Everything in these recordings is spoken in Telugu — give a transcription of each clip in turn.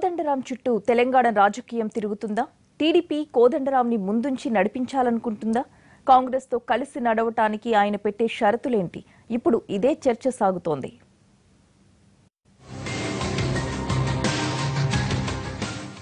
కోదండరాం చుట్టూ తెలంగాణ రాజకీయం తిరుగుతుందా? టీడీపీ కోదండరాంని ముందుంచి నడిపించాలనుకుంటుందా? కాంగ్రెస్తో కలిసి నడవటానికి ఆయన పెట్టే షరతులేంటి? ఇప్పుడు ఇదే చర్చ సాగుతోంది.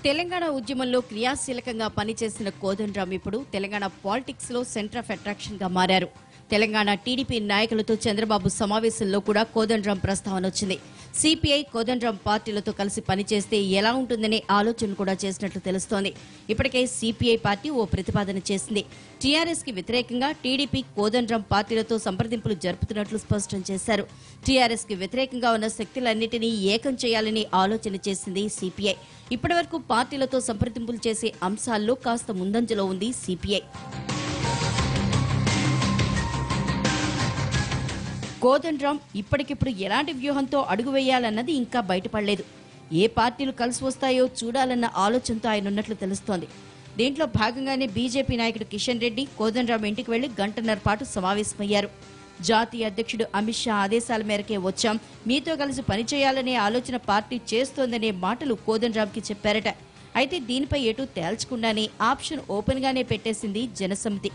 తెలంగాణ ఉద్యమంలో క్రియాశీలకంగా పనిచేసిన కోదండరాం ఇప్పుడు తెలంగాణ పాలిటిక్స్లో సెంటర్ ఆఫ్ అట్రాక్షన్గా మారారు. తెలంగాణ టీడీపీ నాయకులతో చంద్రబాబు సమావేశంలో కూడా కోదండరాం ప్రస్తావన వచ్చింది. సిపిఐ కోదండ్రాం పార్టీలతో కలిసి పనిచేస్తే ఎలా ఉంటుందనే ఆలోచన కూడా చేసినట్లు తెలుస్తోంది. ఇప్పటికే సిపిఐ పార్టీ ఓ ప్రతిపాదన చేసింది. టీఆర్ఎస్కి వ్యతిరేకంగా టీడీపీ కోదండరాం పార్టీలతో సంప్రదింపులు జరుపుతున్నట్లు స్పష్టం చేశారు. టీఆర్ఎస్కి వ్యతిరేకంగా ఉన్న శక్తులన్నింటినీ ఏకం చేయాలని ఆలోచన చేసింది సిపిఐ. ఇప్పటివరకు పార్టీలతో సంప్రదింపులు చేసే అంశాల్లో కాస్త ముందంజలో ఉంది సిపిఐ. కోదండరాం ఇప్పటికిప్పుడు ఎలాంటి వ్యూహంతో అడుగు వేయాలన్నది ఇంకా బయటపడలేదు. ఏ పార్టీలు కలిసి వస్తాయో చూడాలన్న ఆలోచనతో ఆయన ఉన్నట్లు తెలుస్తోంది. దీంట్లో భాగంగానే బీజేపీ నాయకుడు కిషన్ రెడ్డి కోదండరాం ఇంటికి వెళ్ళి గంటన్నర పాటు సమావేశమయ్యారు. జాతీయ అధ్యక్షుడు అమిత్ షా ఆదేశాల మేరకే వచ్చాం. మీతో కలిసి పనిచేయాలనే ఆలోచన పార్టీ చేస్తోందనే మాటలు కోదండరాంకి చెప్పారట. అయితే దీనిపై ఎటు తేల్చకుండానే ఆప్షన్ ఓపెన్ గానే పెట్టేసింది జనసమితి.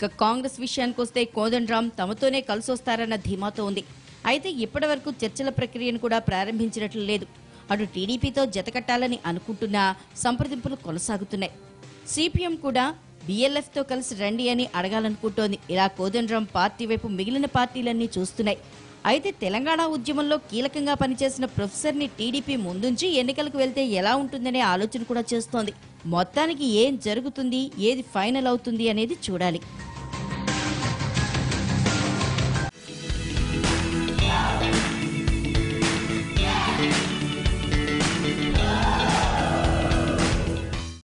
ఇక కాంగ్రెస్ విషయానికి వస్తే కోదండరాం తమతోనే కలిసొస్తారన్న ధీమాతో ఉంది. అయితే ఇప్పటివరకు చర్చల ప్రక్రియను కూడా ప్రారంభించినట్లు లేదు. అటు టీడీపీతో జతకట్టాలని అనుకుంటున్నా సంప్రదింపులు కొనసాగుతున్నాయి. సిపిఎం కూడా బీఎల్ఎఫ్తో కలిసి రండి అని అడగాలనుకుంటోంది. ఇలా కోదండరాం పార్టీ వైపు మిగిలిన పార్టీలన్నీ చూస్తున్నాయి. అయితే తెలంగాణ ఉద్యమంలో కీలకంగా పనిచేసిన ప్రొఫెసర్ని టీడీపీ ముందుంచి ఎన్నికలకు వెళ్తే ఎలా ఉంటుందనే ఆలోచన కూడా చేస్తోంది. మొత్తానికి ఏం జరుగుతుంది ఏది ఫైనల్ అవుతుంది అనేది చూడాలి.